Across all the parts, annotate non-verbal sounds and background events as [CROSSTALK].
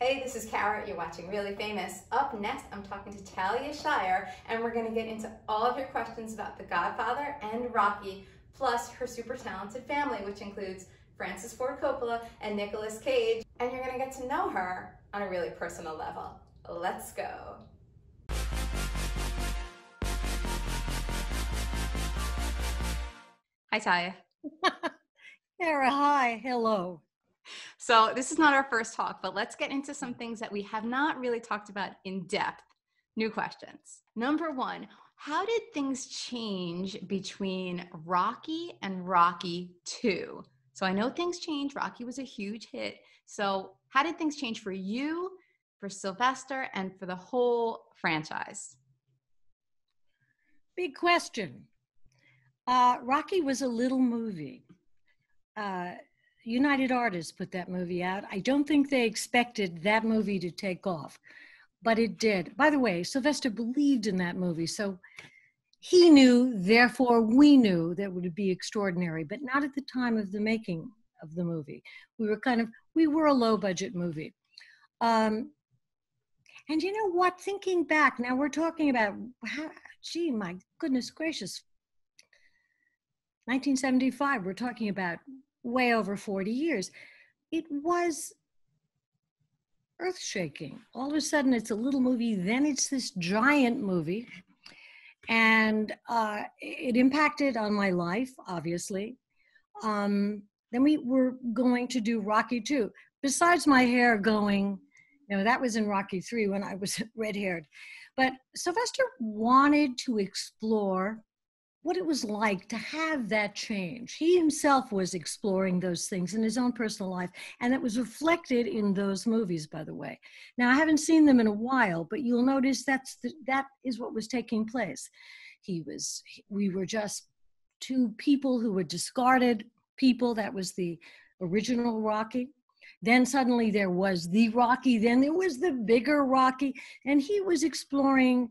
Hey, this is Kara. You're watching Really Famous. Up next, I'm talking to Talia Shire, and we're going to get into all of your questions about The Godfather and Rocky, plus her super talented family, which includes Francis Ford Coppola and Nicolas Cage. And you're going to get to know her on a really personal level. Let's go. Hi, Talia. [LAUGHS] Kara, hi. Hello. So, this is not our first talk, but let's get into some things that we have not really talked about in depth. New questions. Number one, how did things change between Rocky and Rocky 2? So, I know things changed. Rocky was a huge hit. So, how did things change for you, for Sylvester, and for the whole franchise? Big question. Uh, Rocky was a little movie. Uh, United Artists put that movie out. I don't think they expected that movie to take off, but it did. By the way, Sylvester believed in that movie, so he knew, therefore we knew that it would be extraordinary, but not at the time of the making of the movie. We were kind of, we were a low budget movie. Um, and you know what, thinking back, now we're talking about, how, gee, my goodness gracious, 1975, we're talking about way over 40 years. It was earth shaking. All of a sudden, it's a little movie, then it's this giant movie. And uh, it impacted on my life, obviously. Um, then we were going to do Rocky 2. Besides my hair going, you know, that was in Rocky 3 when I was [LAUGHS] red haired. But Sylvester wanted to explore what it was like to have that change. He himself was exploring those things in his own personal life, and it was reflected in those movies, by the way. Now, I haven't seen them in a while, but you'll notice that's the, that is what was taking place. He was, we were just two people who were discarded people. That was the original Rocky. Then suddenly there was the Rocky, then there was the bigger Rocky, and he was exploring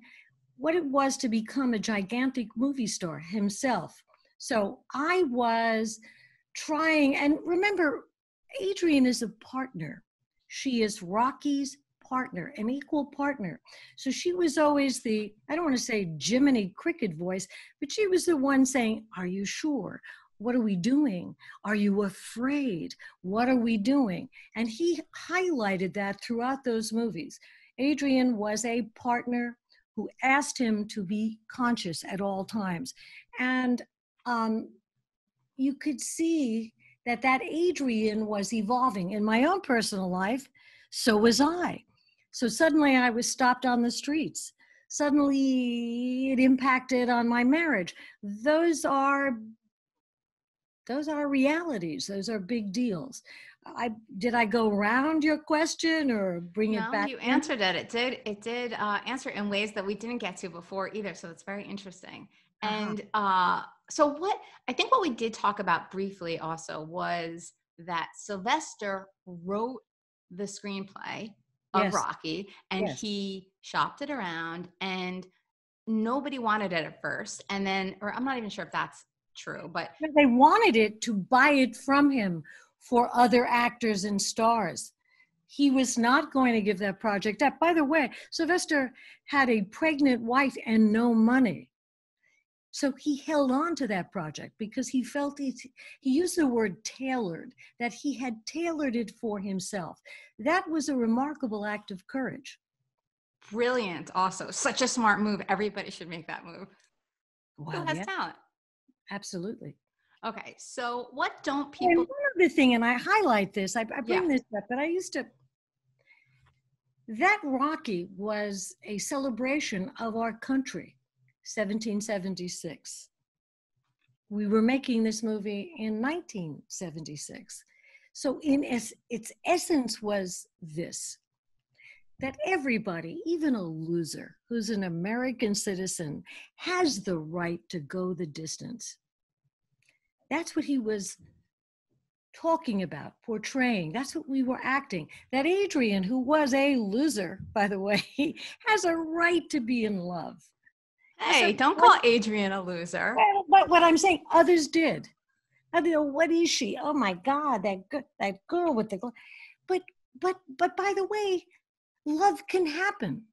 what it was to become a gigantic movie star himself. So I was trying, and remember, Adrian is a partner. She is Rocky's partner, an equal partner. So she was always the, I don't want to say Jiminy Cricket voice, but she was the one saying, Are you sure? What are we doing? Are you afraid? What are we doing? And he highlighted that throughout those movies. Adrian was a partner who asked him to be conscious at all times. And um, you could see that that Adrian was evolving in my own personal life. So was I. So suddenly I was stopped on the streets. Suddenly it impacted on my marriage. Those are those are realities. Those are big deals. I did I go around your question or bring no, it back? You answered it. It did. It did uh, answer in ways that we didn't get to before either. So it's very interesting. Uh-huh. And uh, so what I think what we did talk about briefly also was that Sylvester wrote the screenplay of yes. Rocky and yes. he shopped it around and nobody wanted it at first. And then, or I'm not even sure if that's true, but they wanted it to buy it from him for other actors and stars. He was not going to give that project up. By the way, Sylvester had a pregnant wife and no money. So he held on to that project because he felt he, he used the word tailored, that he had tailored it for himself. That was a remarkable act of courage. Brilliant, also. Such a smart move. Everybody should make that move. Wow, Who has yeah. talent? Absolutely. Okay, so what don't people? And one other thing, and I highlight this, I, I bring yeah. this up, but I used to. That Rocky was a celebration of our country, 1776. We were making this movie in 1976. So, in es- its essence, was this that everybody, even a loser who's an American citizen, has the right to go the distance that's what he was talking about, portraying. That's what we were acting. That Adrian, who was a loser, by the way, [LAUGHS] has a right to be in love. Hey, don't call Adrian a loser. But what I'm saying, others did. I what is she? Oh my God, that that girl with the. But but but by the way, love can happen.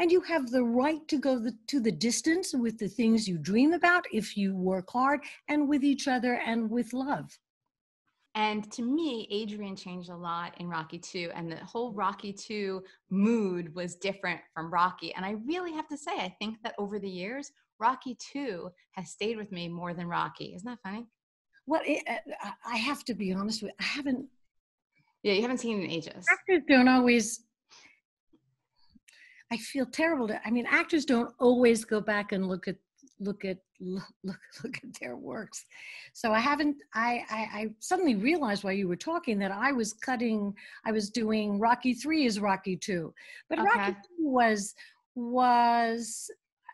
And you have the right to go the, to the distance with the things you dream about if you work hard and with each other and with love. And to me, Adrian changed a lot in Rocky 2, and the whole Rocky 2 mood was different from Rocky. And I really have to say, I think that over the years, Rocky 2 has stayed with me more than Rocky. Isn't that funny? Well, it, uh, I have to be honest with I haven't. Yeah, you haven't seen it in ages. Actors don't always. I feel terrible. To, I mean, actors don't always go back and look at look at look [LAUGHS] look at their works so i haven't I, I i suddenly realized while you were talking that i was cutting i was doing rocky 3 is rocky 2 but okay. rocky 2 was was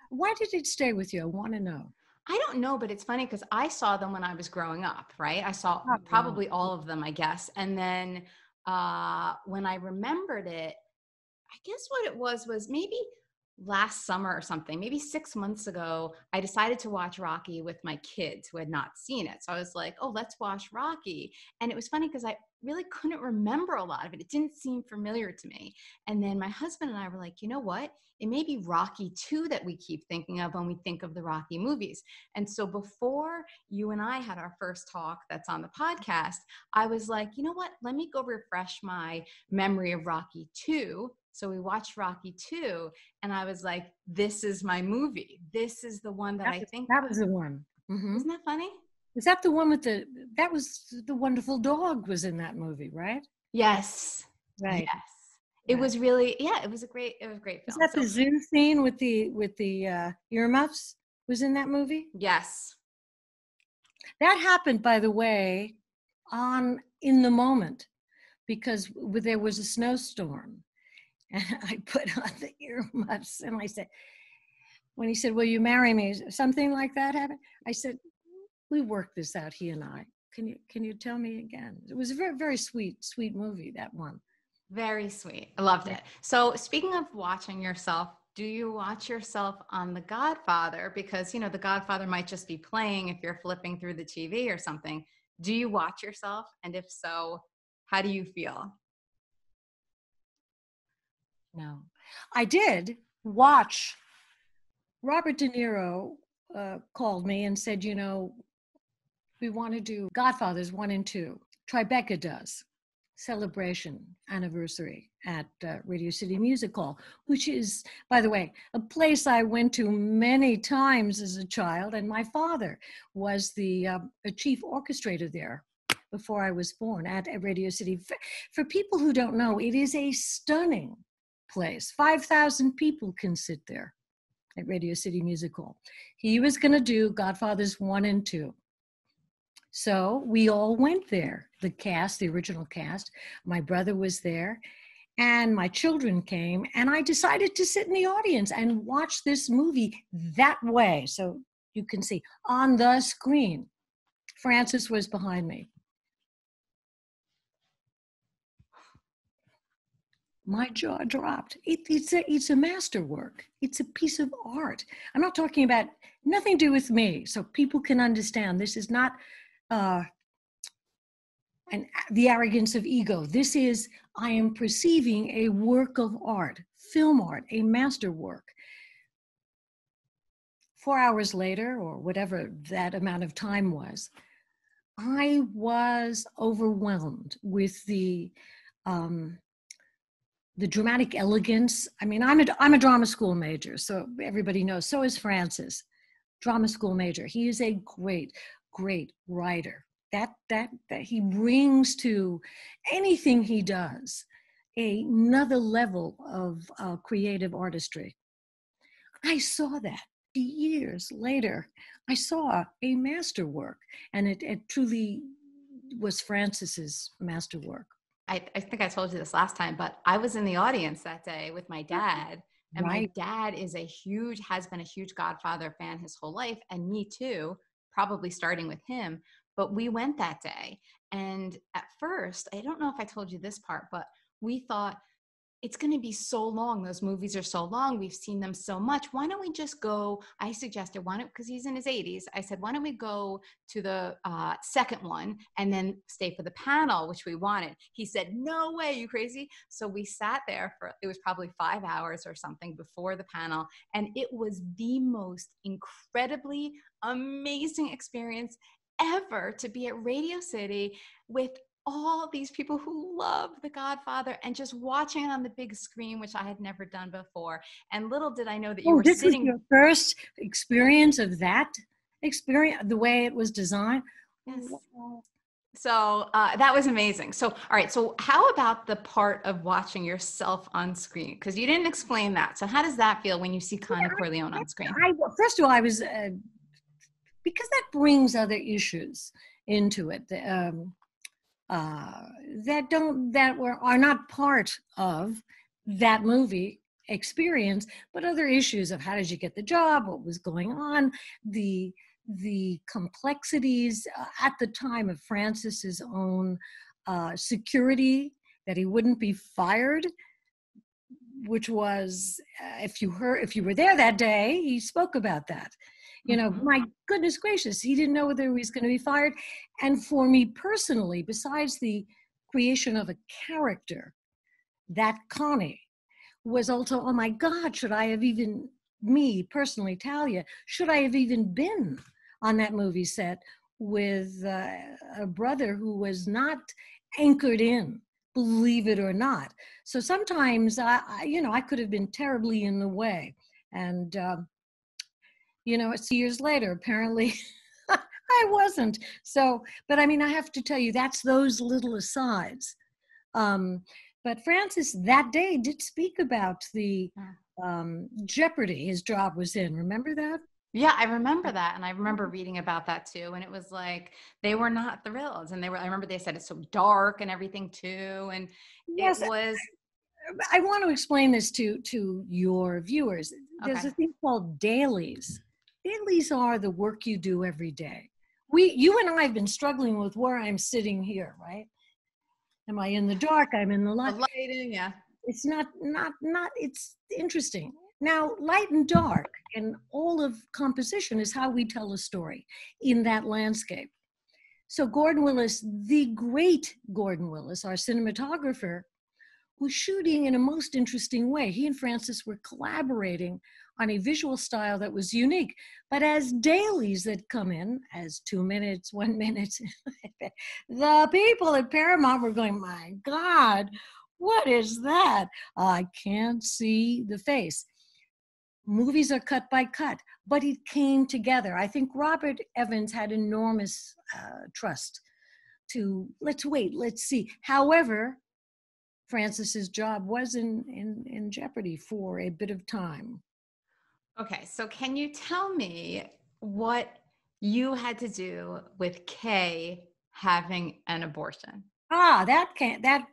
why did it stay with you i want to know I don't know, but it's funny because I saw them when I was growing up, right? I saw oh, probably all of them, I guess. And then uh, when I remembered it, I guess what it was was maybe last summer or something, maybe six months ago, I decided to watch Rocky with my kids who had not seen it. So I was like, oh, let's watch Rocky. And it was funny because I really couldn't remember a lot of it. It didn't seem familiar to me. And then my husband and I were like, you know what? It may be Rocky 2 that we keep thinking of when we think of the Rocky movies. And so before you and I had our first talk that's on the podcast, I was like, you know what? Let me go refresh my memory of Rocky 2 so we watched Rocky 2, and I was like, this is my movie. This is the one that, that I think. That was the one. Mm-hmm. Isn't that funny? Is that the one with the, that was the wonderful dog was in that movie, right? Yes. Right. Yes. It right. was really, yeah, it was a great, it was a great film. Is that so, the zoo scene with the, with the uh, earmuffs was in that movie? Yes. That happened, by the way, on in the moment because there was a snowstorm and [LAUGHS] I put on the [LAUGHS] earmuffs and I said, when he said, Will you marry me? Something like that happened. I said, We worked this out, he and I. Can you can you tell me again? It was a very, very sweet, sweet movie, that one. Very sweet. I loved it. So speaking of watching yourself, do you watch yourself on The Godfather? Because you know, The Godfather might just be playing if you're flipping through the TV or something. Do you watch yourself? And if so, how do you feel? No. I did watch Robert De Niro uh, called me and said, you know, we want to do Godfathers 1 and 2. Tribeca does. Celebration anniversary at uh, Radio City Music Hall, which is, by the way, a place I went to many times as a child, and my father was the uh, chief orchestrator there before I was born at Radio City. For people who don't know, it is a stunning place. 5,000 people can sit there at Radio City Music Hall. He was going to do Godfathers 1 and 2. So we all went there, the cast, the original cast. My brother was there, and my children came, and I decided to sit in the audience and watch this movie that way. So you can see on the screen. Francis was behind me. My jaw dropped. It, it's a it's a masterwork. It's a piece of art. I'm not talking about nothing to do with me, so people can understand. This is not uh, and the arrogance of ego. This is I am perceiving a work of art, film art, a masterwork. Four hours later, or whatever that amount of time was, I was overwhelmed with the um, the dramatic elegance. I mean, I'm a, I'm a drama school major, so everybody knows. So is Francis, drama school major. He is a great, great writer. That that that he brings to anything he does another level of uh, creative artistry. I saw that years later. I saw a masterwork, and it, it truly was Francis's masterwork. I, I, think I told you this last time, but I was in the audience that day with my mm-hmm. dad. And right. my dad is a huge, has been a huge Godfather fan his whole life, and me too, probably starting with him. But we went that day. And at first, I don't know if I told you this part, but we thought it's going to be so long. Those movies are so long. We've seen them so much. Why don't we just go? I suggested, why don't, because he's in his 80s, I said, why don't we go to the uh, second one and then stay for the panel, which we wanted? He said, no way, you crazy. So we sat there for, it was probably five hours or something before the panel. And it was the most incredibly amazing experience ever to be at Radio City with all these people who love The Godfather and just watching it on the big screen, which I had never done before. And little did I know that you oh, were this sitting. Was your first experience of that experience, the way it was designed. Yes. So uh, that was amazing. So, all right. So, how about the part of watching yourself on screen? Because you didn't explain that. So, how does that feel when you see Connie yeah, Corleone on screen? I, first of all, I was uh, because that brings other issues into it. Um, uh, that don't that were are not part of that movie experience but other issues of how did you get the job what was going on the the complexities uh, at the time of francis's own uh, security that he wouldn't be fired which was uh, if you heard if you were there that day he spoke about that you know mm-hmm. my goodness gracious he didn't know whether he was going to be fired. And for me personally besides the creation of a character that connie was also oh my god should i have even me personally talia should i have even been on that movie set with uh, a brother who was not anchored in believe it or not? So sometimes I, I you know i could have been terribly in the way. And um, you know, it's years later. Apparently, [LAUGHS] I wasn't. So, but I mean, I have to tell you, that's those little asides. Um, but Francis that day did speak about the um, jeopardy his job was in. Remember that? Yeah, I remember that. And I remember reading about that too. And it was like they were not thrilled. And they were, I remember they said it's so dark and everything too. And yes, it was. I want to explain this to to your viewers. There's okay. a thing called dailies dailies are the work you do every day. We, you and I have been struggling with where I'm sitting here, right? Am I in the dark? I'm in the light. The lighting, yeah. It's not, not, not. It's interesting. Now, light and dark, and all of composition is how we tell a story in that landscape. So Gordon Willis, the great Gordon Willis, our cinematographer, was shooting in a most interesting way. He and Francis were collaborating on a visual style that was unique. But as dailies that come in, as two minutes, [LAUGHS] one minute, the people at Paramount were going, My God, what is that? I can't see the face. Movies are cut by cut, but it came together. I think Robert Evans had enormous uh, trust to let's wait, let's see. However, Francis's job was in, in, in jeopardy for a bit of time. Okay, so can you tell me what you had to do with Kay having an abortion? Ah, that can't that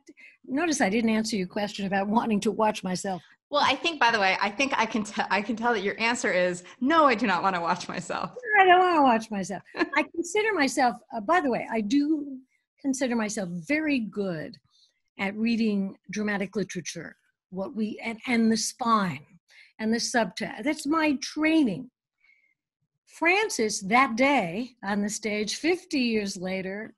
notice I didn't answer your question about [LAUGHS] wanting to watch myself. Well, I think by the way, I think I can tell I can tell that your answer is no, I do not want to watch myself. [LAUGHS] I don't want to watch myself. I consider myself uh, by the way, I do consider myself very good at reading dramatic literature, what we and, and the spine and the subtext. That's my training. Francis, that day on the stage, 50 years later,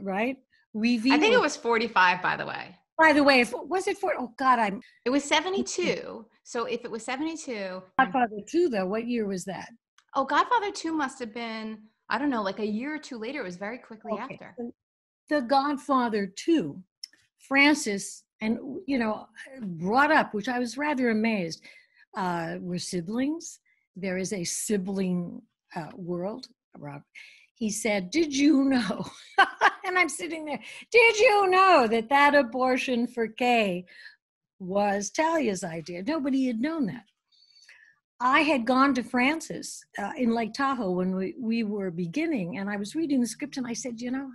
right? Revealed. I think it was 45, by the way. By the way, if, was it for? Oh God, I'm. It was 72. So if it was 72. Godfather 2, though, what year was that? Oh, Godfather 2 must have been, I don't know, like a year or two later. It was very quickly okay. after. The Godfather 2, Francis, and, you know, brought up, which I was rather amazed uh, we're siblings. There is a sibling uh, world. Rob, he said, "Did you know?" [LAUGHS] and I'm sitting there. Did you know that that abortion for Kay was Talia's idea? Nobody had known that. I had gone to Francis uh, in Lake Tahoe when we, we were beginning, and I was reading the script, and I said, "You know."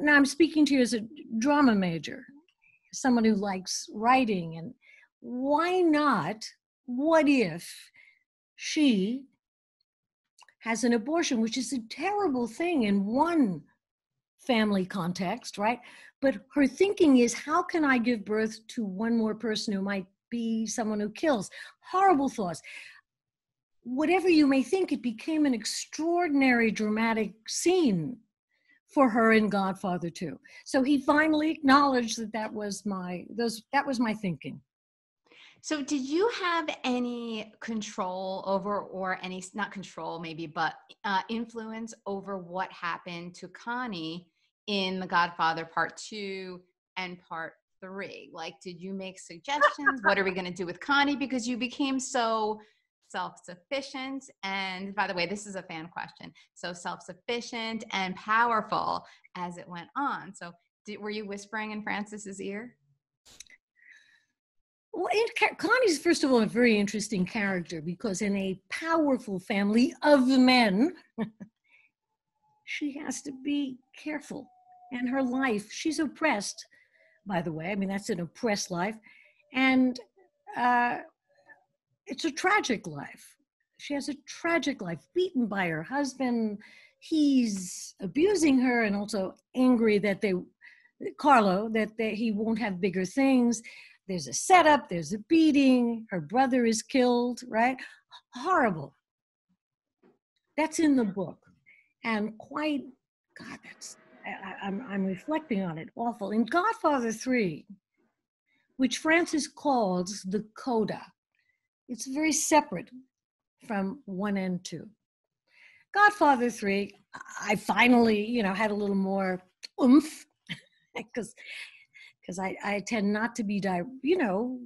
Now I'm speaking to you as a drama major, someone who likes writing and why not? What if she has an abortion, which is a terrible thing in one family context, right? but her thinking is how can i give birth to one more person who might be someone who kills horrible thoughts whatever you may think it became an extraordinary dramatic scene for her in godfather two. so he finally acknowledged that that was my those that was my thinking so, did you have any control over, or any, not control maybe, but uh, influence over what happened to Connie in The Godfather Part Two and Part Three? Like, did you make suggestions? what are we going to do with Connie? Because you became so self sufficient. And by the way, this is a fan question. So, self sufficient and powerful as it went on. So, did, were you whispering in Francis's ear? Well, Connie's first of all a very interesting character because in a powerful family of men, [LAUGHS] she has to be careful. And her life, she's oppressed, by the way. I mean, that's an oppressed life, and uh, it's a tragic life. She has a tragic life, beaten by her husband. He's abusing her, and also angry that they, Carlo, that they, he won't have bigger things there's a setup, there's a beating, her brother is killed, right? Horrible. That's in the book. And quite, God, that's, I, I'm, I'm reflecting on it, awful. In Godfather 3, which Francis calls the coda, it's very separate from 1 and 2. Godfather 3, I finally, you know, had a little more oomph [LAUGHS] because because I, I tend not to be, di- you know,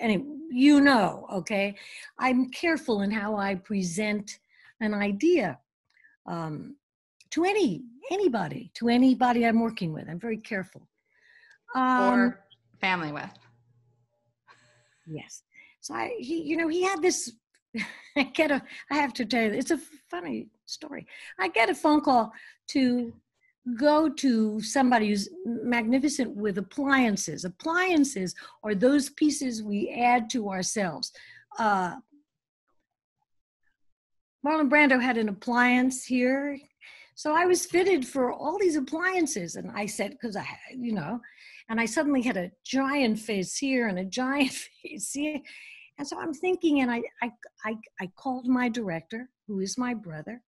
anyway, you know, okay? I'm careful in how I present an idea um, to any anybody, to anybody I'm working with. I'm very careful. Um, or family with. Yes. So I, he, you know, he had this. [LAUGHS] I get a. I have to tell you, it's a funny story. I get a phone call to go to somebody who's magnificent with appliances. Appliances are those pieces we add to ourselves. Uh, Marlon Brando had an appliance here. So I was fitted for all these appliances. And I said, because I, you know, and I suddenly had a giant face here and a giant [LAUGHS] face here. And so I'm thinking, and I, I, I, I called my director, who is my brother,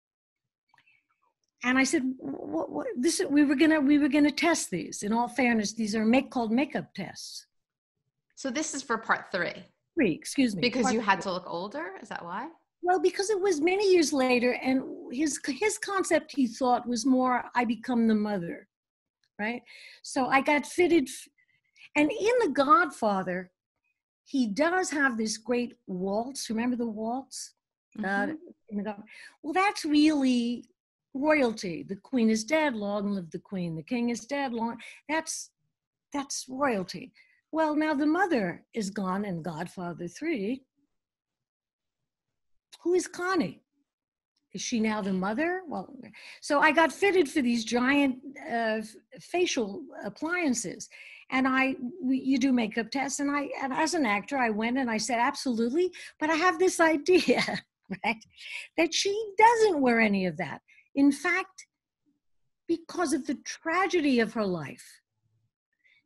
and I said, what, what, this, we were gonna, we were gonna test these. In all fairness, these are make called makeup tests. So this is for part three. Three, excuse me. Because you had three. to look older. Is that why? Well, because it was many years later, and his his concept he thought was more I become the mother, right? So I got fitted, and in The Godfather, he does have this great waltz. Remember the waltz? Mm-hmm. Uh, well, that's really royalty. The queen is dead, long live the queen. The king is dead, long. That's that's royalty. Well, now the mother is gone in Godfather 3. Who is Connie? Is she now the mother? Well, so I got fitted for these giant uh, facial appliances, and I you do makeup tests, and I and as an actor I went and I said absolutely, but I have this [LAUGHS] idea, right, that she doesn't wear any of that. In fact, because of the tragedy of her life,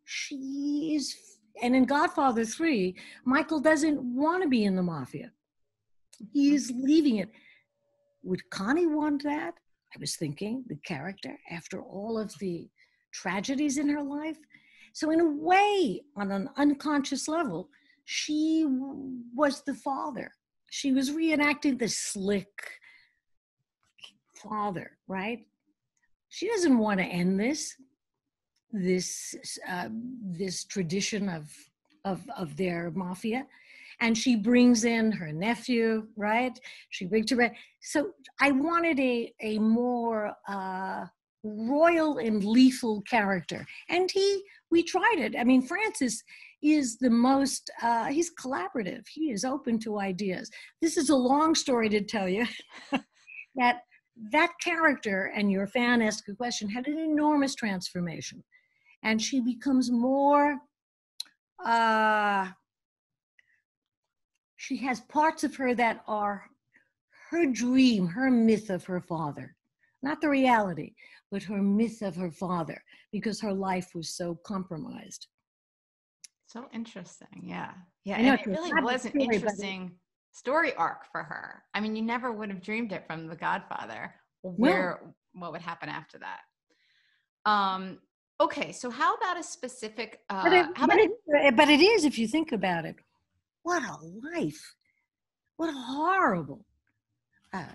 she is, and in Godfather 3, Michael doesn't want to be in the mafia. He is leaving it. Would Connie want that? I was thinking, the character, after all of the tragedies in her life. So, in a way, on an unconscious level, she was the father. She was reenacting the slick, father, right? She doesn't want to end this, this, uh, this tradition of, of, of their mafia. And she brings in her nephew, right? She brings her. So I wanted a, a more uh, royal and lethal character. And he, we tried it. I mean, Francis is the most, uh, he's collaborative. He is open to ideas. This is a long story to tell you [LAUGHS] that that character and your fan asked a question had an enormous transformation and she becomes more uh, she has parts of her that are her dream her myth of her father not the reality, but her myth of her father, because her life was so compromised. So interesting. Yeah. Yeah. I know, And it really was an but interesting story arc for her. I mean, you never would have dreamed it from The Godfather, where what would happen after that. Um, okay, so how about a specific uh But it, how but, about it, but it is, if you think about it. What a life. What a horrible uh,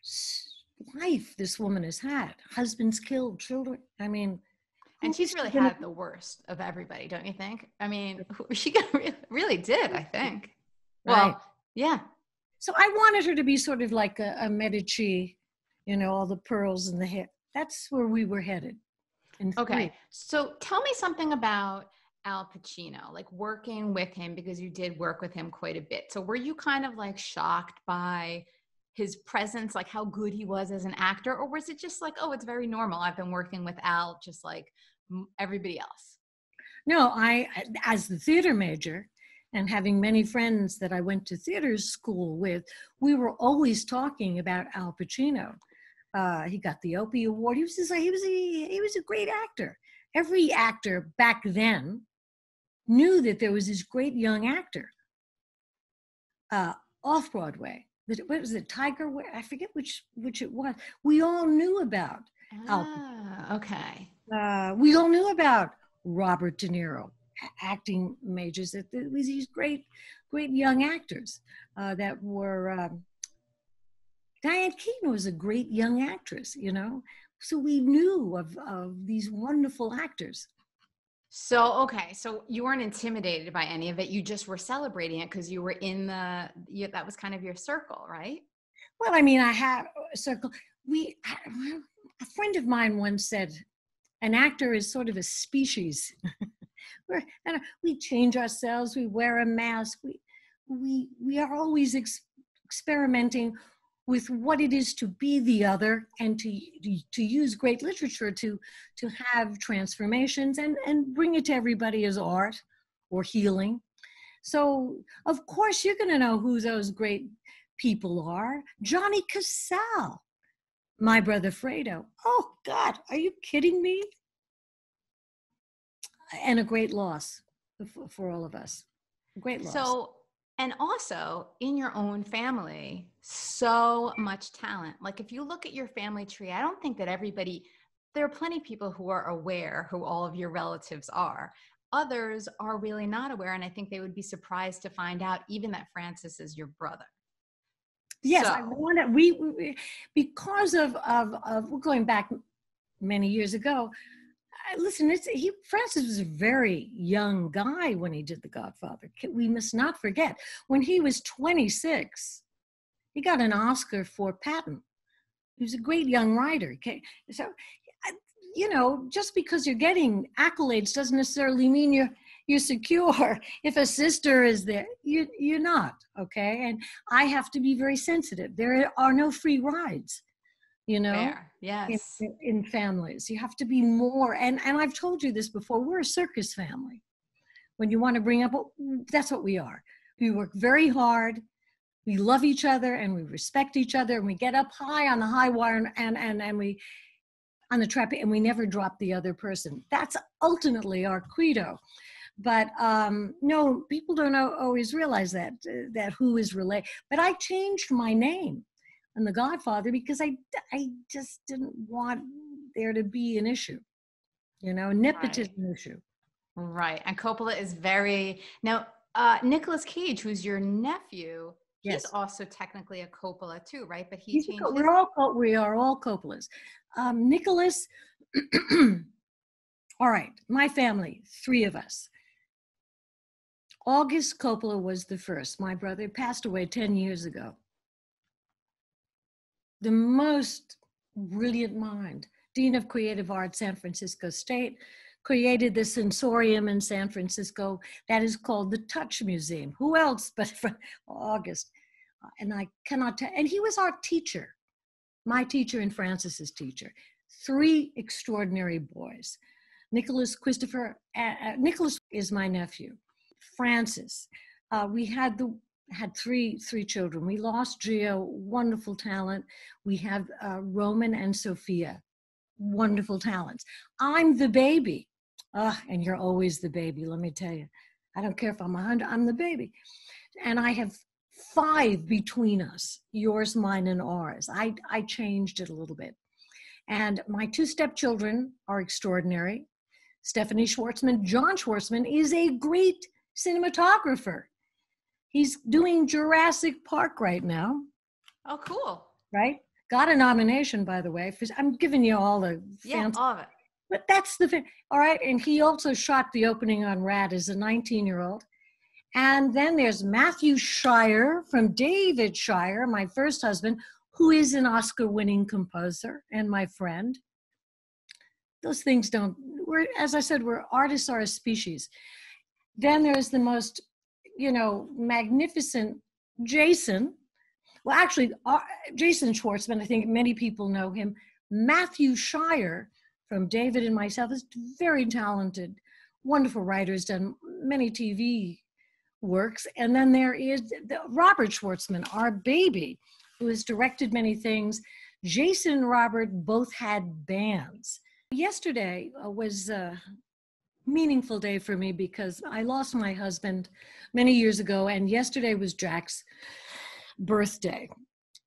s- life this woman has had. Husbands killed, children. I mean, and she's really had the worst of everybody, don't you think? I mean, [LAUGHS] she got really, really did, I think. Well, Right. yeah. So I wanted her to be sort of like a, a Medici, you know, all the pearls in the hair. That's where we were headed. Okay. three. So tell me something about Al Pacino, like working with him because you did work with him quite a bit. So were you kind of like shocked by his presence, like how good he was as an actor, or was it just like, oh, it's very normal? I've been working with Al just like everybody else. No, I, as the theater major and having many friends that I went to theater school with, we were always talking about Al Pacino. Uh, he got the Obie Award. He was just, he was a, he was a great actor. Every actor back then knew that there was this great young actor uh, off Broadway. What was it, Tiger? I forget which which it was. We all knew about. Al Ah, okay. Uh, we all knew about Robert De Niro, acting majors. That there was these great, great young actors uh, that were. Um, Diane Keaton was a great young actress, you know. So we knew of of these wonderful actors. So okay, so you weren't intimidated by any of it. You just were celebrating it because you were in the you, that was kind of your circle, right? Well, I mean, I have a circle. We, a friend of mine once said, an actor is sort of a species. [LAUGHS] We're, we change ourselves. We wear a mask. We, we, we are always ex- experimenting with what it is to be the other and to, to use great literature to, to have transformations and, and bring it to everybody as art or healing. So, of course, you're going to know who those great people are. Johnny Cazale, my brother Fredo. Oh, God, are you kidding me? And a great loss for, for all of us. A great loss. So, and also in your own family, so much talent. Like if you look at your family tree, I don't think that everybody, there are plenty of people who are aware who all of your relatives are. Others are really not aware. And I think they would be surprised to find out even that Francis is your brother. Yes, I So- want to. We, we because of, of of we're going back many years ago. Listen, it's he. Francis was a very young guy when he did The Godfather. We must not forget when he was 26, he got an Oscar for Patton. He was a great young writer. Okay, so you know, just because you're getting accolades doesn't necessarily mean you're you're secure. [LAUGHS] If a sister is there, you you're not. Okay, and I have to be very sensitive. There are no free rides, you know, Fair. in, Yes. in families. You have to be more. And and I've told you this before. We're a circus family. When you want to bring up, that's what we are. We work very hard. We love each other and we respect each other and we get up high on the high wire and and and, and we on the trap and we never drop the other person. That's ultimately our credo but um, no, people don't always realize that uh, that who is related. But I changed my name in The Godfather because I I just didn't want there to be an issue, you know, nepotism issue. Right. And Coppola is very now uh Nicolas Cage, who's your nephew, Yes. he's also technically a Coppola too, right? But he He's changed we're all we are all Coppolas. Um, Nicolas. [CLEARS THROAT] all right, my family, three of us. August Coppola was the first. My brother passed away 10 years ago. The most brilliant mind, Dean of Creative Arts, San Francisco State, created the sensorium in San Francisco that is called the Touch Museum. Who else but [LAUGHS] August? Uh, And I cannot tell, and he was our teacher, my teacher and Francis's teacher. Three extraordinary boys. Nicolas Christopher, uh, uh, Nicolas is my nephew. Francis. Uh, we had the had three three children. We lost Gio, wonderful talent. We have uh, Roman and Sofia, wonderful talents. I'm the baby, uh, and you're always the baby. Let me tell you, I don't care if I'm a hundred. I'm the baby, and I have five between us, yours, mine, and ours. I I changed it a little bit, and my two stepchildren are extraordinary. Stephanie Schwartzman, John Schwartzman is a great cinematographer He's doing Jurassic Park right now. Oh, cool. Right? Got a nomination, by the way. For, I'm giving you all the yeah, all of it. But that's the thing. All right. And he also shot the opening on Rad as a 19 year old. And then there's Matthew Shire from David Shire, my first husband, who is an Oscar winning composer and my friend. Those things don't, we're, as I said, we're artists are a species. Then there's the most you know, magnificent Jason. Well, actually, uh, Jason Schwartzman, I think many people know him. Matthew Shire from David and myself is very talented, wonderful writer, has done many TV works. And then there is Robert Schwartzman, our baby, who has directed many things. Jason and Robert both had bands. Yesterday uh, was uh, meaningful day for me because I lost my husband many years ago, and yesterday was Jack's birthday.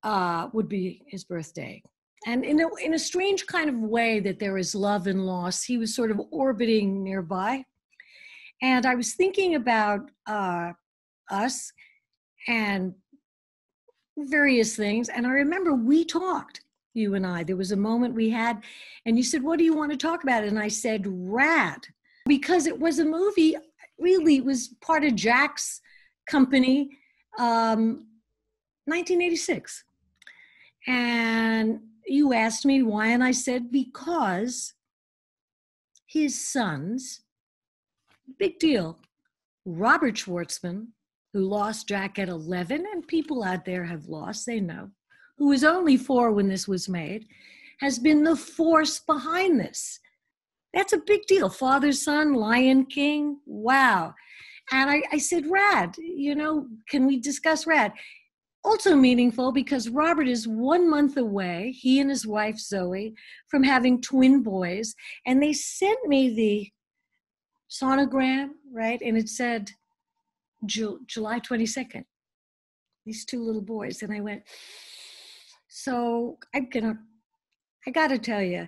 Uh, would be his birthday, and in a in a strange kind of way that there is love and loss, he was sort of orbiting nearby, and I was thinking about uh, us and various things, and I remember we talked you and I. There was a moment we had, and you said, What do you want to talk about? And I said, Rad because it was a movie, really, was part of Jack's company, um, 1986. And you asked me why, and I said, because his sons, big deal, Robert Schwartzman, who lost Jack at 11, and people out there have lost, they know, who was only four when this was made, has been the force behind this. That's a big deal. Father, son, Lion King. Wow. And I, I said, Rad, you know, can we discuss Rad? Also meaningful because Robert is one month away, he and his wife Zoe, from having twin boys. And they sent me the sonogram, right? And it said Ju- July 22nd. These two little boys. And I went, so I'm gonna, I gotta tell you,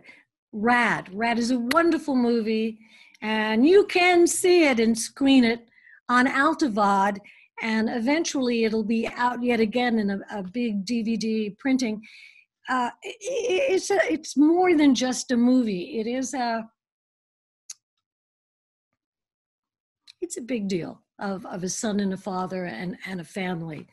Rad. Rad is a wonderful movie, and you can see it and screen it on Altavod, and eventually it'll be out yet again in a, a big DVD printing. Uh, it, it's a, it's more than just a movie. It is a it's a big deal of, of a son and a father and, and a family.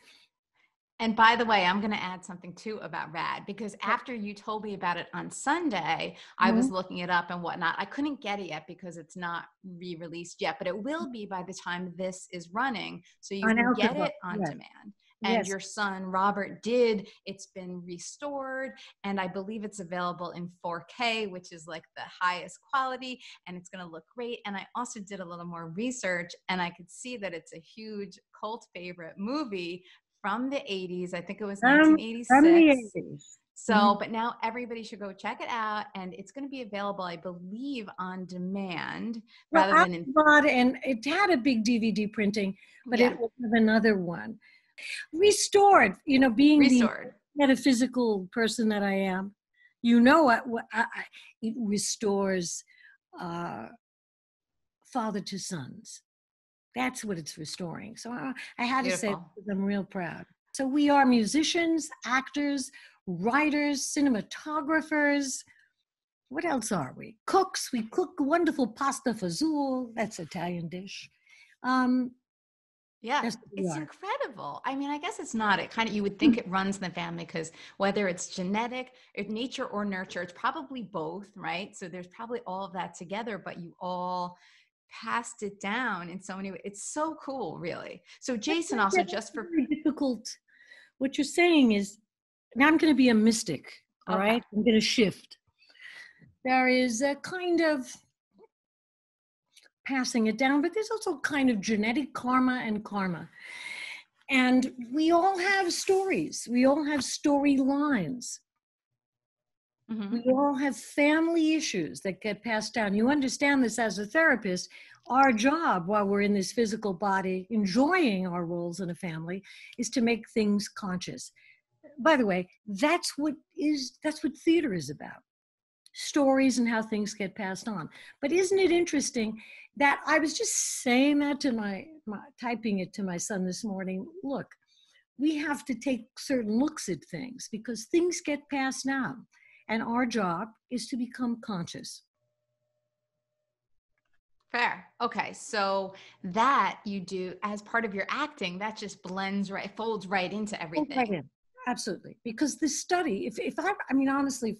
And by the way, I'm going to add something too about RAD because after you told me about it on Sunday, mm-hmm. I was mm-hmm. looking it up and whatnot. I couldn't get it yet because it's not re released yet, but it will be by the time this is running. So you on can get it on yes. demand. And yes. your son Robert did. It's been restored, and I believe it's available in 4K, which is like the highest quality, and it's going to look great. And I also did a little more research, and I could see that it's a huge cult favorite movie from the 80s. I think it was 1986. From the 80s. So, mm-hmm. but now everybody should go check it out, and it's going to be available, I believe, on demand rather well, than in. Bought and it had a big DVD printing, but yeah. it will have another one. Restored, you know, being Restored. the metaphysical person that I am, you know what? what I, I, it restores uh, father to sons. That's what it's restoring. So I, I had Beautiful. to say I'm real proud. So we are musicians, actors, writers, cinematographers. What else are we? Cooks. We cook wonderful pasta fazool. That's Italian dish. Um, yeah, it's incredible. I mean, I guess it's not. It kind of you would think it runs in the family because whether it's genetic, or nature or nurture, it's probably both, right? So there's probably all of that together, but you all passed it down in so many ways. It's so cool, really. So Jason also just for difficult. What you're saying is now I'm going to be a mystic. All okay. right, I'm going to shift. There is a kind of passing it down, but there's also kind of genetic karma and karma. And we all have stories, we all have storylines. Mhm. We all have family issues that get passed down. You understand this as a therapist. Our job while we're in this physical body, enjoying our roles in a family, is to make things conscious. By the way, that's what is that's what theater is about. Stories and how things get passed on. But isn't it interesting that I was just saying that to my, my typing it to my son this morning. Look, we have to take certain looks at things because things get passed down. And our job is to become conscious. Fair. Okay. So that you do as part of your acting, that just blends right, folds right into everything. right in. Absolutely. Because this study, if, if I, I mean, honestly,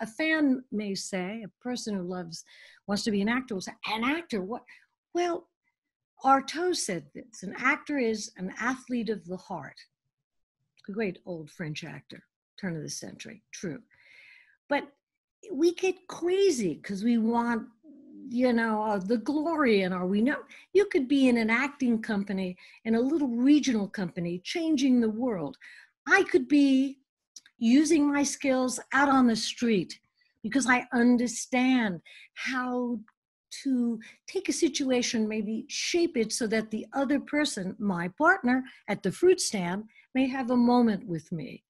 a fan may say, a person who loves, wants to be an actor will say, an actor, what? Well, Artaud said this an actor is an athlete of the heart. A great old French actor, turn of the century, true. But we get crazy because we want, you know, uh, the glory and are we know you could be in an acting company in a little regional company changing the world. I could be using my skills out on the street because I understand how to take a situation, maybe shape it so that the other person, my partner at the fruit stand, may have a moment with me.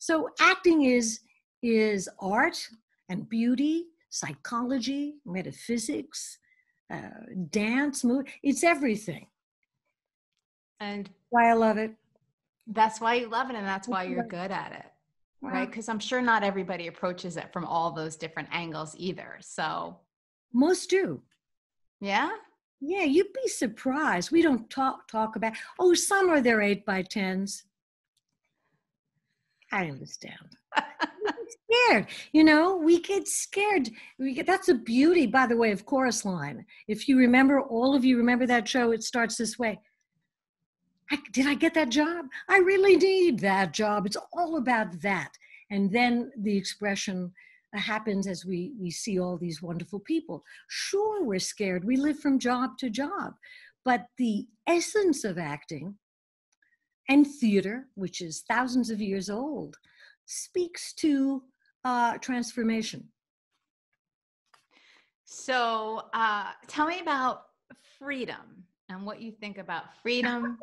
So acting is is art and beauty, psychology, metaphysics, uh, dance, move. It's everything. And Why I love it. that's why you love it and that's why you're good at it. Right. Because I'm sure not everybody approaches it from all those different angles either. So, Most do. yeah. Yeah, you'd be surprised. We don't talk talk about. Oh, some are their eight by tens. I understand. [LAUGHS] Scared, you know. We get scared. We get that's the beauty, by the way, of chorus line. If you remember, all of you remember that show. It starts this way. I, did I get that job? I really need that job. It's all about that, and then the expression uh, happens as we we see all these wonderful people. Sure, we're scared. We live from job to job, but the essence of acting and theater, which is thousands of years old, speaks to uh, transformation. So, uh, tell me about freedom and what you think about freedom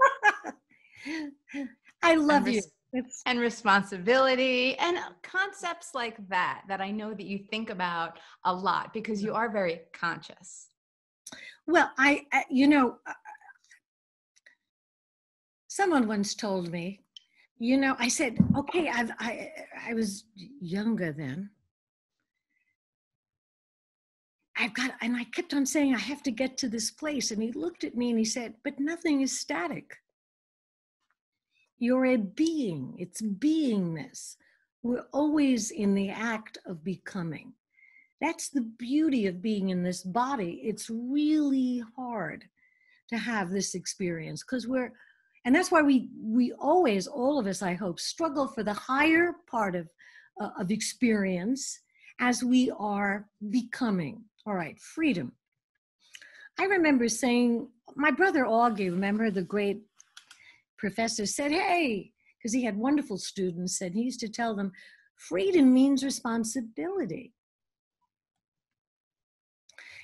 [LAUGHS] I love you. res- It's, and responsibility and concepts like that, that I know that you think about a lot because you are very conscious. well, I, I you know, uh, someone once told me, you know, I said, okay, I've, I, I was younger then. I've got, and I kept on saying, I have to get to this place. And he looked at me and he said, but nothing is static. You're a being, it's beingness. We're always in the act of becoming. That's the beauty of being in this body. It's really hard to have this experience because we're, and that's why we we always, all of us, I hope, struggle for the higher part of uh, of experience as we are becoming. All right, freedom. I remember saying, my brother Augie, remember the great professor, said, hey, because he had wonderful students, and he used to tell them, freedom means responsibility.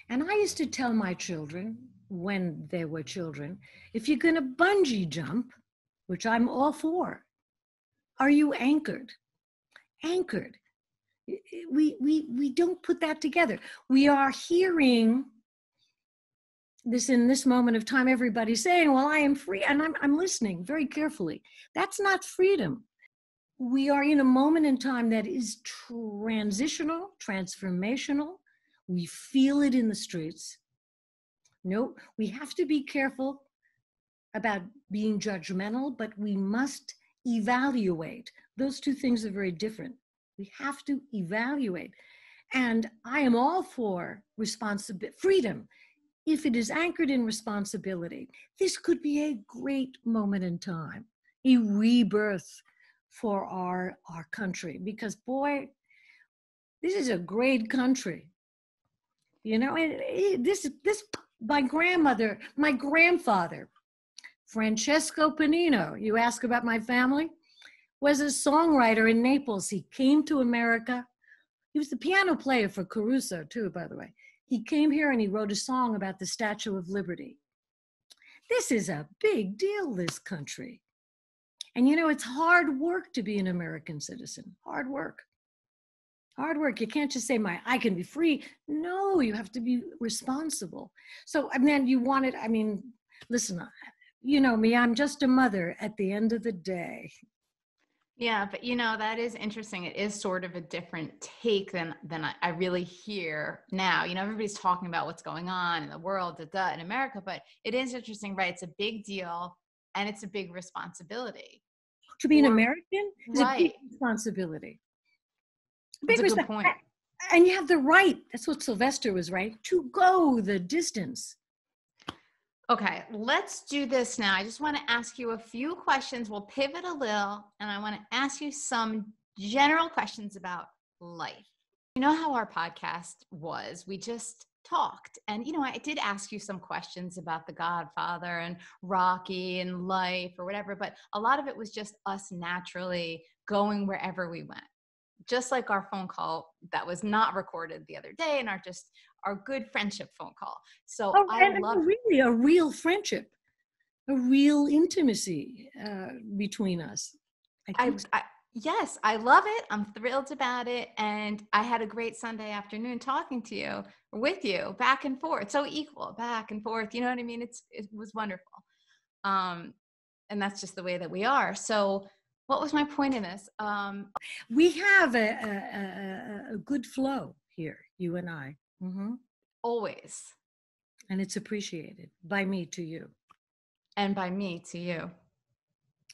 And I used to tell my children when they were children, if you're going to bungee jump, which I'm all for, are you anchored? Anchored. We, we, we don't put that together. We are hearing this in this moment of time, everybody saying, Well, I am free. And I'm, I'm listening very carefully. That's not freedom. We are in a moment in time that is transitional, transformational. We feel it in the streets. No, we have to be careful about being judgmental, but we must evaluate. Those two things are very different. We have to evaluate. And I am all for responsibility, freedom, if it is anchored in responsibility. This could be a great moment in time, a rebirth for our, our country, because boy, this is a great country. You know, and it, this this my grandmother, my grandfather Francesco Pennino, you ask about my family, was a songwriter in Naples. He came to America. He was the piano player for Caruso, too, by the way. He came here and he wrote a song about the Statue of Liberty. This is a big deal, this country. And you know, it's hard work to be an American citizen, hard work. Hard work. You can't just say, "My, I can be free." No, you have to be responsible. So, I mean, you want it. I mean, listen, uh, you know me. I'm just a mother. At the end of the day, yeah, but you know that is interesting. It is sort of a different take than than I, I really hear now. You know, everybody's talking about what's going on in the world, da, da, in America, but it is interesting, right? It's a big deal, and it's a big responsibility. To be or, an American is right. a big responsibility. Big That's a good point. And you have the right. That's what Sylvester was right to go the distance. Okay, let's do this now. I just want to ask you a few questions. We'll pivot a little, and I want to ask you some general questions about life. You know how our podcast was? We just talked. And, you know, I did ask you some questions about The Godfather and Rocky and life or whatever, but a lot of it was just us naturally going wherever we went. Just like our phone call that was not recorded the other day and our just our good friendship phone call. So oh, I love really a real friendship, a real intimacy uh, between us. I, I, I, yes, I love it. I'm thrilled about it, and I had a great Sunday afternoon talking to you, with you, back and forth, so equal, back and forth. You know what I mean? It's it was wonderful, um, and that's just the way that we are. So what was my point in this? Um, we have a, a, a, good flow here, you and I. Mm-hmm. Always. And it's appreciated by me to you. And by me to you.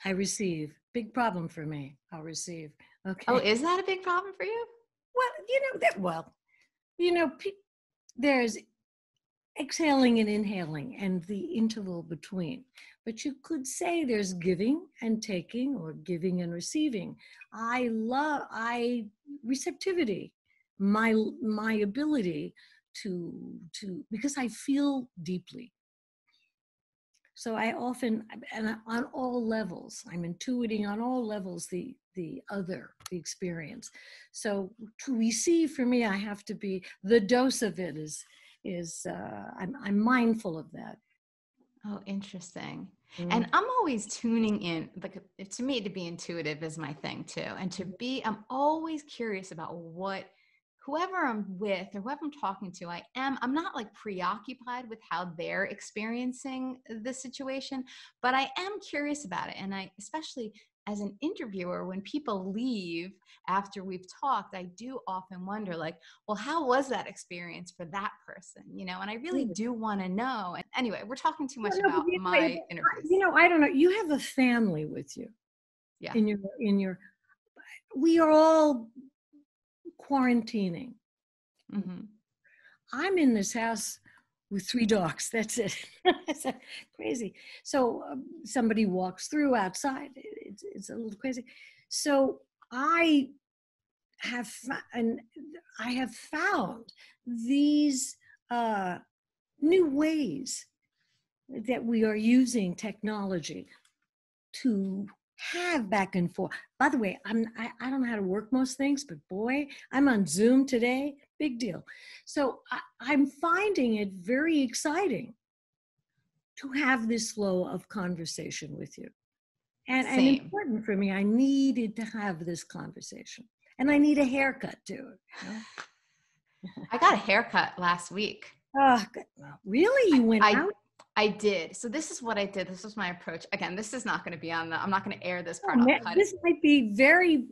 I receive. Big problem for me. I'll receive. Okay. Oh, is that a big problem for you? Well, you know that. Well, you know, there's exhaling and inhaling, and the interval between. But you could say there's giving and taking, or giving and receiving. I love I receptivity my my ability to to because I feel deeply. So I often and on all levels, I'm intuiting on all levels the the other, the experience. So to receive for me, I have to be the dose of it is is uh, I'm I'm mindful of that. Oh, interesting. Mm. And I'm always tuning in. Like to me, to be intuitive is my thing too, and to be I'm always curious about what whoever I'm with or whoever I'm talking to, I am, I'm not like preoccupied with how they're experiencing the situation, but I am curious about it. And I, especially as an interviewer, when people leave after we've talked, I do often wonder, like, well, how was that experience for that person? You know, and I really mm. do want to know. And anyway, we're talking too much no, about my interviews. You know, I don't know. You have a family with you. Yeah. In your, in your, we are all quarantining. Mm-hmm. I'm in this house with three dogs. That's it. [LAUGHS] Crazy. So um, somebody walks through outside. It's, it's a little crazy. So I have and I have found these uh, new ways that we are using technology to have back and forth. By the way, I'm I, I, don't know how to work most things, but boy, I'm on Zoom today. Big deal. So I, I'm finding it very exciting to have this flow of conversation with you. And, and important for me, I needed to have this conversation. And I need a haircut too. You know? I got a haircut last week. Oh, really? You went I, out? I did. So this is what I did. This was my approach. Again, this is not going to be on the. I'm not going to air this part. Oh, this might be very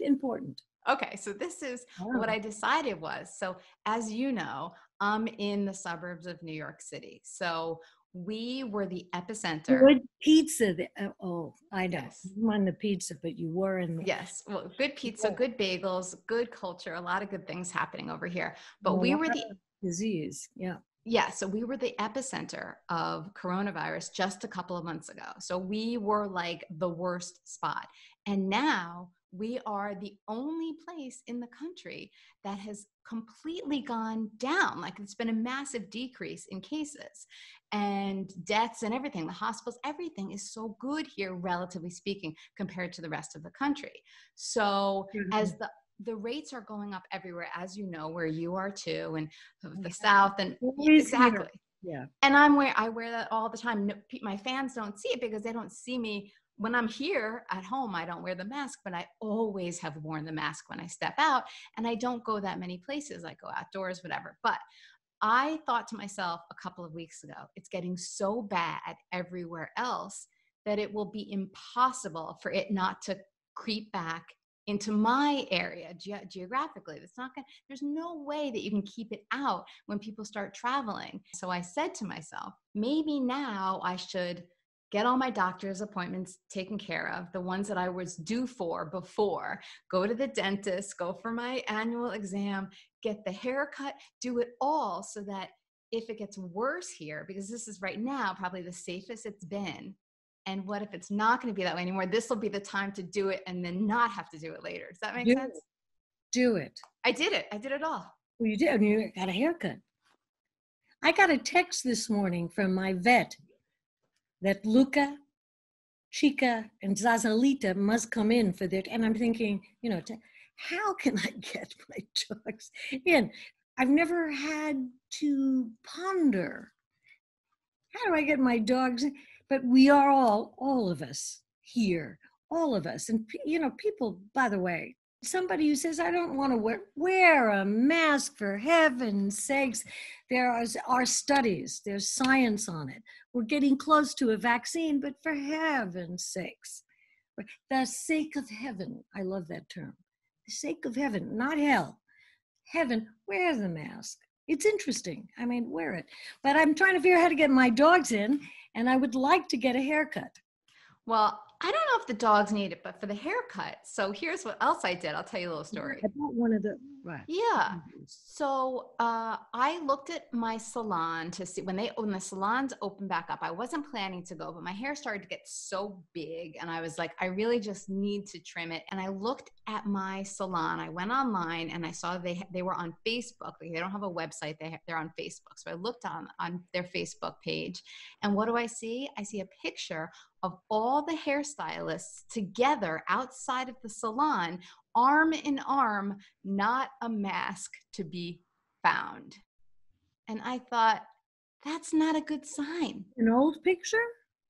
important. Okay, so this is oh. what I decided was. So as you know, I'm in the suburbs of New York City. So we were the epicenter. Good pizza. Uh, oh, I know. Yes. I'm on the pizza, but you were in. The- yes, well, good pizza, good bagels, good culture, a lot of good things happening over here. But we were the disease. Yeah yeah, so we were the epicenter of coronavirus just a couple of months ago. So we were like the worst spot. And now we are the only place in the country that has completely gone down. Like it's been a massive decrease in cases and deaths and everything. The hospitals, everything is so good here, relatively speaking, compared to the rest of the country. So mm-hmm. as the the rates are going up everywhere, as you know, where you are too, and the yeah. South, and exactly. Yeah. And I'm where I wear that all the time. No, my fans don't see it because they don't see me when I'm here at home, I don't wear the mask, but I always have worn the mask when I step out. And I don't go that many places. I go outdoors, whatever. But I thought to myself a couple of weeks ago, it's getting so bad everywhere else that it will be impossible for it not to creep back into my area ge- geographically. It's not going there's no way that you can keep it out when people start traveling. So I said to myself, maybe now I should get all my doctor's appointments taken care of, the ones that I was due for before, go to the dentist, go for my annual exam, get the haircut, do it all so that if it gets worse here, because this is right now probably the safest it's been. And what if it's not going to be that way anymore? This will be the time to do it and then not have to do it later. Does that make do sense? It. Do it. I did it. I did it all. Well, you did. I mean, you got a haircut. I got a text this morning from my vet that Luca, Chica, and Zazalita must come in for their. And I'm thinking, you know, how can I [LAUGHS] get my dogs in? I've never had to ponder how do I get my dogs in? But we are all, all of us here, all of us. And, you know, people, by the way, somebody who says, I don't want to wear, wear a mask for heaven's sakes. There are, are studies, there's science on it. We're getting close to a vaccine, but for heaven's sakes, for the sake of heaven, I love that term. The sake of heaven, not hell. Heaven, wear the mask. It's interesting. I mean, wear it. But I'm trying to figure out how to get my dogs in, and I would like to get a haircut. Well, I don't know if the dogs need it, but for the haircut. So here's what else I did. I'll tell you a little story. I bought one of the right. Yeah. So uh, I looked at my salon to see when they when the salons opened back up. I wasn't planning to go, but my hair started to get so big, and I was like, I really just need to trim it. And I looked at my salon. I went online and I saw they they were on Facebook. Like They don't have a website. They they're on Facebook. So I looked on on their Facebook page, and what do I see? I see a picture of all the hairstylists together outside of the salon, arm in arm, not a mask to be found. And I thought, that's not a good sign. An old picture?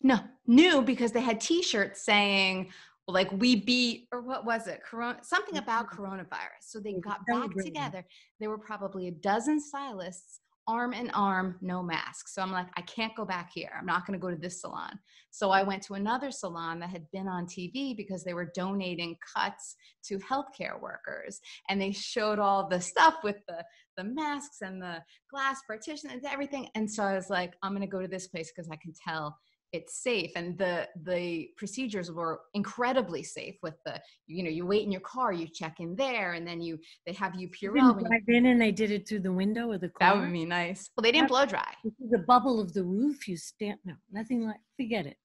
No, new because they had t shirts saying, like we beat or what was it corona something about mm-hmm. coronavirus so they got back together there were probably a dozen stylists arm in arm, no mask. So I'm like, I can't go back here. I'm not going to go to this salon. So I went to another salon that had been on TV because they were donating cuts to healthcare workers. And they showed all the stuff with the, the masks and the glass partition and everything. And so I was like, I'm going to go to this place because I can tell it's safe and the the procedures were incredibly safe with the you know you wait in your car you check in there and then you they have you Purell you drive in and they did it through the window of the car that would be nice. Well they didn't blow dry. The bubble of the roof you stand no nothing like forget it.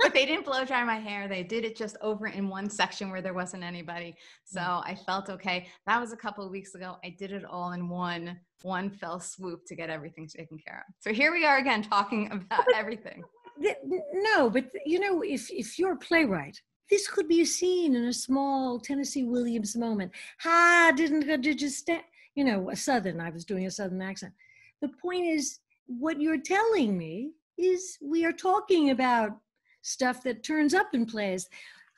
But they didn't blow dry my hair. They did it just over in one section where there wasn't anybody. So mm. I felt okay. That was a couple of weeks ago. I did it all in one one fell swoop to get everything taken care of. So here we are again talking about [LAUGHS] everything no, but you know, if if you're a playwright, this could be a scene in a small Tennessee Williams moment. Ha! Didn't did you stand? You know, a southern. I was doing a southern accent. The point is, what you're telling me is we are talking about stuff that turns up in plays.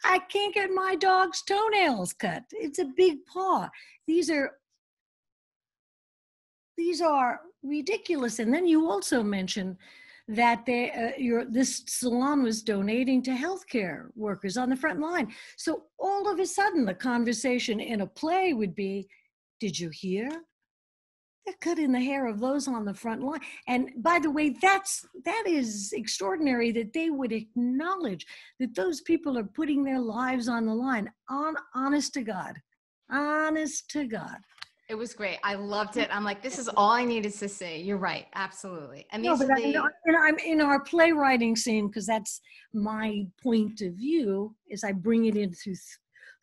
I can't get my dog's toenails cut. It's a big paw. These are these are ridiculous. And then you also mentioned that they, uh, your, this salon was donating to healthcare workers on the front line. So all of a sudden, the conversation in a play would be, "Did you hear? They're cutting the hair of those on the front line." And by the way, that's that is extraordinary that they would acknowledge that those people are putting their lives on the line. On honest to God, honest to God. It was great. I loved it. I'm like, this is all I needed to see. You're right. Absolutely. And no, but the- I, I'm in our playwriting scene because that's my point of view. Is I bring it in through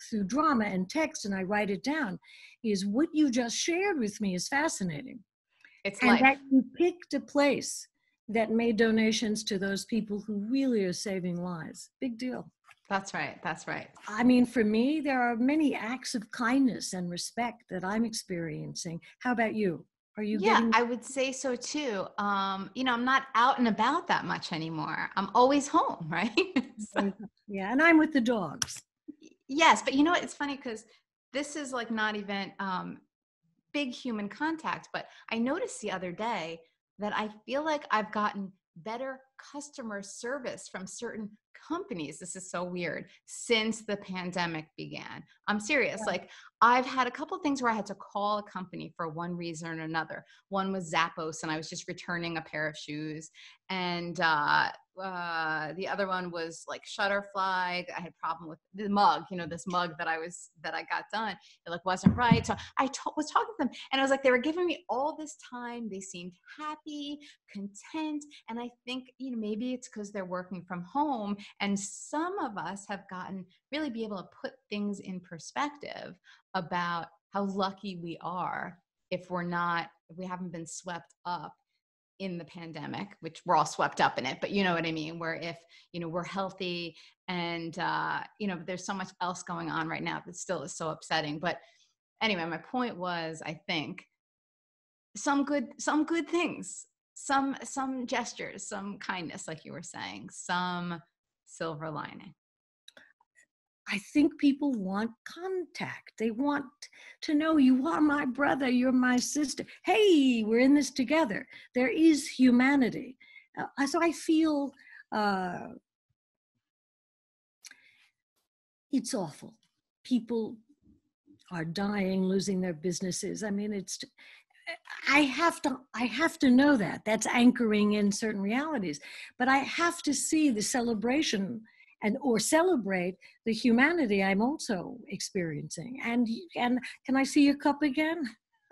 through drama and text and I write it down is what you just shared with me is fascinating. It's and life. that you picked a place that made donations to those people who really are saving lives. Big deal. That's right. That's right. I mean, for me, there are many acts of kindness and respect that I'm experiencing. How about you? Are you yeah, getting I would say so too. Um, you know, I'm not out and about that much anymore. I'm always home, [LAUGHS] right? So- yeah, and I'm with the dogs. yes, but you know what? It's funny because this is like not even um, big human contact, but I noticed the other day that I feel like I've gotten better customer service from certain companies. This is so weird since the pandemic began. I'm serious. Yeah. Like I've had a couple things where I had to call a company for one reason or another. One was Zappos, and I was just returning a pair of shoes, and uh, uh, the other one was like Shutterfly. I had problem with the mug. You know, this mug that I was that I got done. It like wasn't right. So I was talking to them, and I was like, they were giving me all this time. They seemed happy, content, and I think you know maybe it's because they're working from home, and some of us have gotten really be able to put things in perspective about how lucky we are if we're not if we haven't been swept up in the pandemic which we're all swept up in it but you know what i mean? Where if you know we're healthy and uh you know there's so much else going on right now that still is so upsetting. But anyway my point was i think some good some good things some some gestures some kindness like you were saying some silver lining I think people want contact. They want to know you are my brother, you're my sister. Hey, we're in this together. There is humanity. Uh, so I feel uh, it's awful. People are dying, losing their businesses. I mean, it's. I have to. I have to know that. That's anchoring in certain realities. But I have to see the celebration and or celebrate the humanity I'm also experiencing. And and can I see your cup again? [LAUGHS]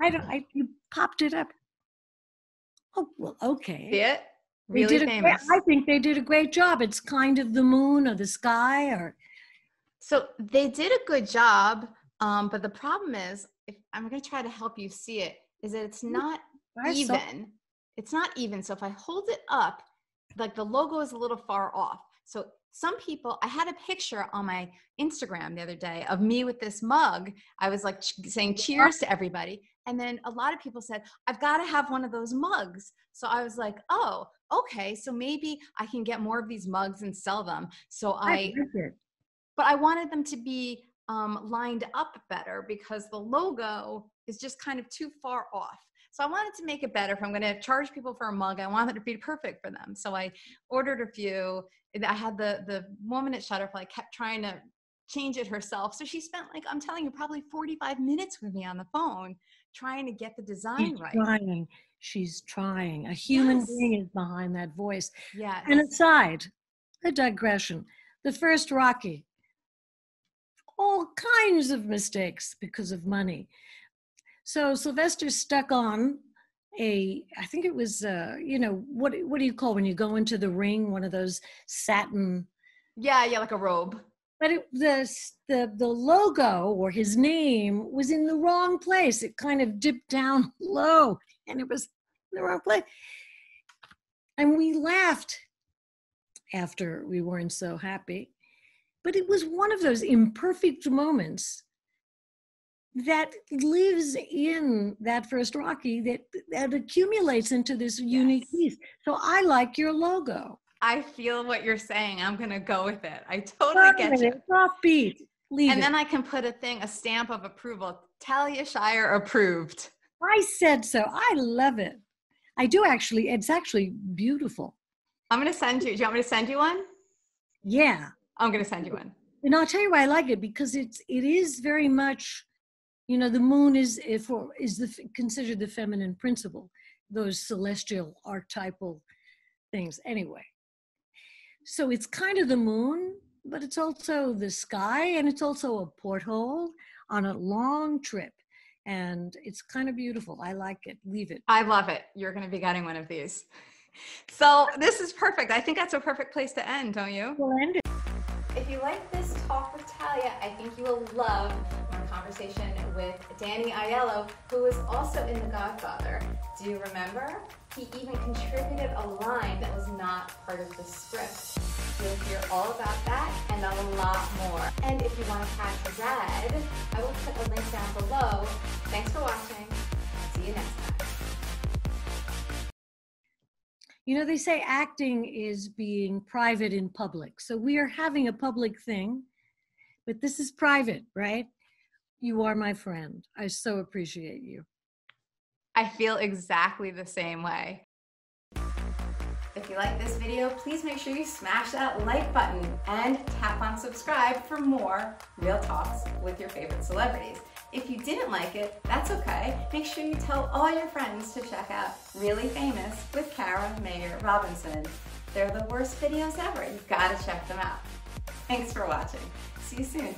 I don't. I you popped it up. Oh well, okay. They really did a great- famous I think they did a great job. It's kind of the moon or the sky or So they did a good job, um, but the problem is, if I'm going to try to help you see it, is that it's not I saw- even. It's not even. So if I hold it up, like the logo is a little far off. So some people, I had a picture on my Instagram the other day of me with this mug. I was like ch- saying cheers to everybody. And then a lot of people said, I've got to have one of those mugs. So I was like, oh, okay. So maybe I can get more of these mugs and sell them. So I I but I wanted them to be um, lined up better because the logo is just kind of too far off. So I wanted to make it better. If I'm going to charge people for a mug, I want it to be perfect for them. So I ordered a few. I had the the woman at Shutterfly kept trying to change it herself. So she spent like I'm telling you, probably 45 minutes with me on the phone trying to get the design She's right. trying. She's trying. A human Yes. being is behind that voice. Yeah. And aside, a digression. The first Rocky, all kinds of mistakes because of money. So Sylvester stuck on a, I think it was, uh, you know, what what do you call when you go into the ring? One of those satin. Yeah, yeah, like a robe. But it, the the the logo or his name was in the wrong place. It kind of dipped down [LAUGHS] low, and it was in the wrong place. And we laughed after we weren't so happy. But it was one of those imperfect moments that lives in that first Rocky that, that accumulates into this unique piece. So I like your logo. I feel what you're saying. I'm gonna go with it. I totally get you. It's offbeat. Leave And it. then I can put a thing, a stamp of approval. Talia Shire approved. I said so. I love it. I do actually. It's actually beautiful. I'm gonna send you. Do you want me to send you one? Yeah. I'm gonna send you one. And I'll tell you why I like it because it's it is very much, you know, the moon is if or is the considered the feminine principle, those celestial archetypal things. Anyway, so it's kind of the moon, but it's also the sky, and it's also a porthole on a long trip, and it's kind of beautiful. I like it. Leave it. I love it. You're gonna be getting one of these. So this is perfect. I think that's a perfect place to end, don't you? We'll end it. If you like this Talk with Talia. I think you will love my conversation with Danny Aiello, who is also in The Godfather. Do you remember? He even contributed a line that was not part of the script. You'll hear all about that and a lot more. And if you want to catch Rad, I will put a link down below. Thanks for watching. See you next time. You know, they say acting is being private in public. So we are having a public thing, but this is private, right? You are my friend. I so appreciate you. I feel exactly the same way. If you like this video, please make sure you smash that like button and tap on subscribe for more real talks with your favorite celebrities. If you didn't like it, that's okay. Make sure you tell all your friends to check out Really Famous with Kara Mayer Robinson. They're the worst videos ever. You've got to check them out. Thanks for watching. See you soon.